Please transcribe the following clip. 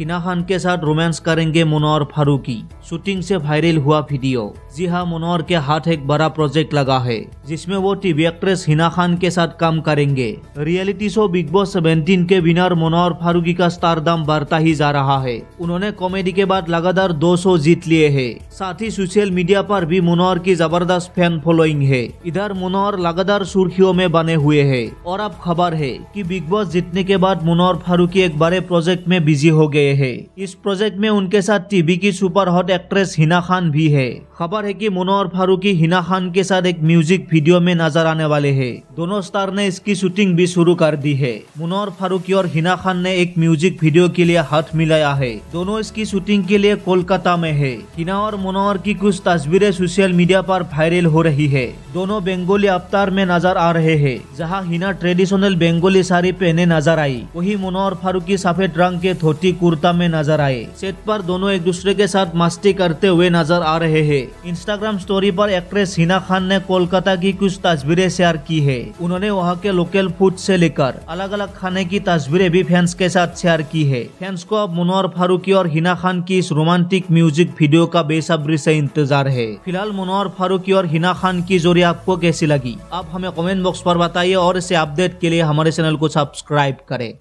हिना खान के साथ रोमांस करेंगे मनोहर फारूकी। शूटिंग से वायरल हुआ वीडियो। जी हाँ मनोहर के हाथ एक बड़ा प्रोजेक्ट लगा है, जिसमें वो टीवी एक्ट्रेस हिना खान के साथ काम करेंगे। रियलिटी शो बिग बॉस 17 के विनर मनोहर फारूकी का स्टार दाम बढ़ता ही जा रहा है। उन्होंने कॉमेडी के बाद लगातार दो शो जीत लिए है। साथ ही सोशल मीडिया पर भी मनोहर की ज़बरदस्त फ़ैन फॉलोइंग है। इधर मनोहर लगातार सुर्खियों में बने हुए है। और अब खबर है की बिग बॉस जीतने के बाद मनोहर फारूकी एक बड़े प्रोजेक्ट में बिज़ी हो गए है। इस प्रोजेक्ट में उनके साथ टीवी की super hot actress Hina Khan भी है। खबर है कि मनोहर फारूकी हिना खान के साथ एक म्यूज़िक वीडियो में नज़र आने वाले हैं। दोनों स्टार ने इसकी शूटिंग भी शुरू कर दी है। मनोहर फारूकी और हिना खान ने एक म्यूज़िक वीडियो के लिए हाथ मिलाया है। दोनों इसकी शूटिंग के लिए कोलकाता में है। हिना और मनोहर की कुछ तस्वीरें सोशल मीडिया पर वायरल हो रही है। दोनों बेंगोली अवतार में नज़र आ रहे हैं, जहाँ हिना ट्रेडिशनल बेंगोली साड़ी पहने नज़र आई। वही मनोहर फारूकी सफ़ेद रंग के धोती कुर्ता में नज़र आए। सेट पर दोनों एक दूसरे के साथ मस्ती करते हुए नज़र आ रहे हैं। इंस्टाग्राम स्टोरी पर एक्ट्रेस हिना खान ने कोलकाता की कुछ तस्वीरें शेयर की है। उन्होंने वहाँ के लोकल फ़ूड से लेकर अलग अलग खाने की तस्वीरें भी फैंस के साथ शेयर की है। फैंस को अब मनोहर फारूकी और हिना खान की इस रोमांटिक म्यूज़िक वीडियो का बेसब्री से इंतज़ार है। फ़िलहाल मनोहर फारूकी और हिना खान की जोड़ी आपको कैसी लगी? आप हमें कमेंट बॉक्स पर बताइए और इसे अपडेट के लिए हमारे चैनल को सब्सक्राइब करें।